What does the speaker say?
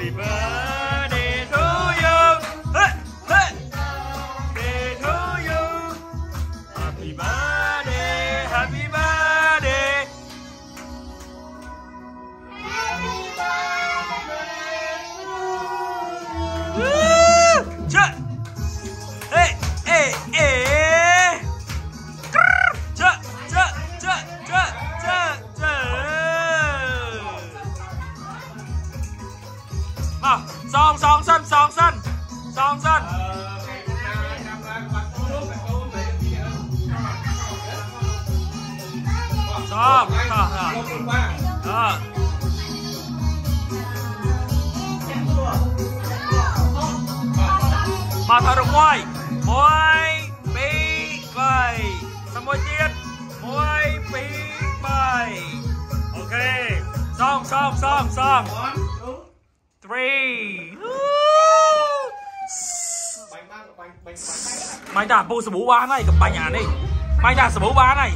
be back. สองสองสั้นสองสั้นสองสั้นสองค่ะมาทารมวยมวยปีไปสมวยเจียมวยปีไปโอเคสองสองสองสอง 3 Bánh đã bộ sổ bú bán này, cầm bánh à này Bánh đã sổ bú bán này